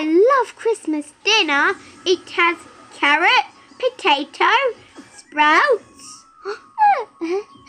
I love Christmas dinner. It has carrot, potato, sprouts.